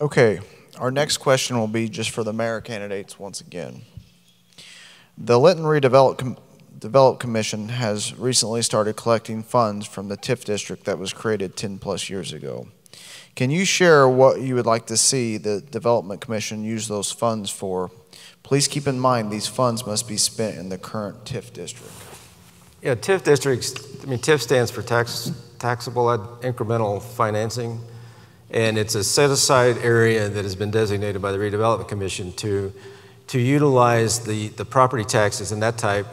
Okay, our next question will be just for the mayor candidates once again. The Linton Redevelop Com- Develop Commission has recently started collecting funds from the TIF district that was created 10 plus years ago. Can you share what you would like to see the Development Commission use those funds for? Please keep in mind these funds must be spent in the current TIF district. Yeah, TIF districts, I mean, TIF stands for tax, taxable ad- incremental financing. And it's a set-aside area that has been designated by the redevelopment commission to, to utilize the, the property taxes and that type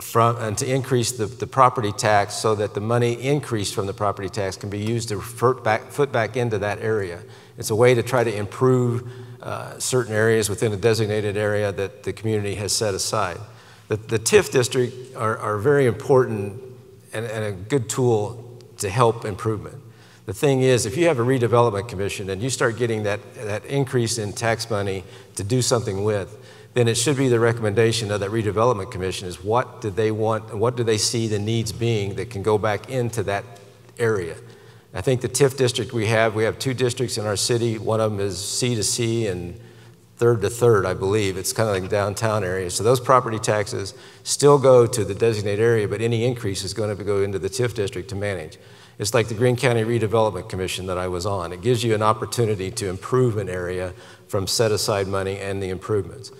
from, and to increase the, the property tax so that the money increased from the property tax can be used to foot back, foot back into that area. It's a way to try to improve uh, certain areas within a designated area that the community has set aside. The, the TIF district are, are very important and, and a good tool to help improvement. The thing is, if you have a redevelopment commission and you start getting that, that increase in tax money to do something with, then it should be the recommendation of that redevelopment commission is what do they want and what do they see the needs being that can go back into that area. I think the TIF district we have, we have two districts in our city. One of them is C to C and third to third, I believe. It's kind of like downtown area. So those property taxes still go to the designated area, but any increase is going to go into the TIF district to manage. It's like the Greene County Redevelopment Commission that I was on. It gives you an opportunity to improve an area from set aside money and the improvements.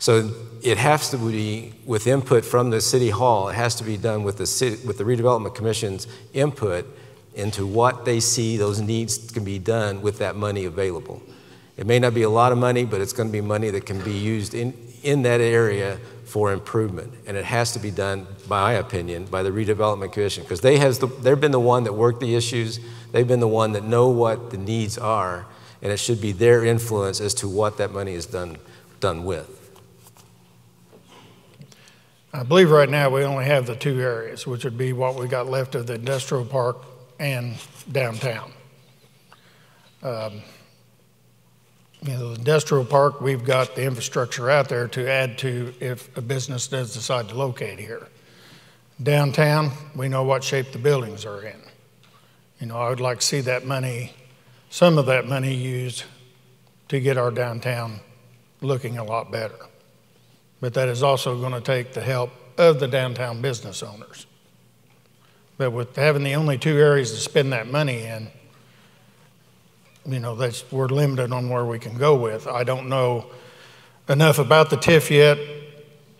So it has to be with input from the city hall. It has to be done with the city, with the redevelopment commission's input into what they see those needs can be done with that money available. It may not be a lot of money, but it's going to be money that can be used in, in that area for improvement. And it has to be done, by my opinion, by the redevelopment commission because they has the, they've been the one that worked the issues. They've been the one that know what the needs are, and it should be their influence as to what that money is done done with. I believe right now we only have the two areas, which would be what we got left of the industrial park and downtown. Um, you know, the industrial park, we've got the infrastructure out there to add to if a business does decide to locate here. Downtown, we know what shape the buildings are in. You know, I would like to see that money, some of that money used to get our downtown looking a lot better. But that is also going to take the help of the downtown business owners. But with having the only two areas to spend that money in, you know, that's, we're limited on where we can go with. I don't know enough about the TIF yet.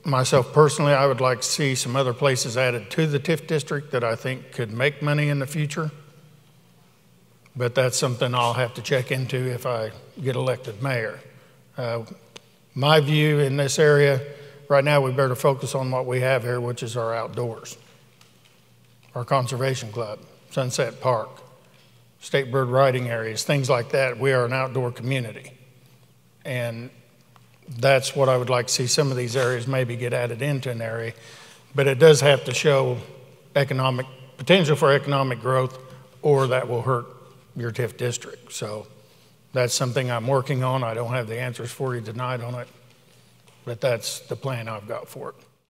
Myself personally, I would like to see some other places added to the TIF district that I think could make money in the future. But that's something I'll have to check into if I get elected mayor. Uh, my view in this area, right now, we better focus on what we have here, which is our outdoors, our conservation club, Sunset Park, state bird riding areas, things like that. We are an outdoor community. And that's what I would like to see some of these areas maybe get added into an area. But it does have to show economic potential for economic growth, or that will hurt your TIF district. So that's something I'm working on. I don't have the answers for you tonight on it, but that's the plan I've got for it.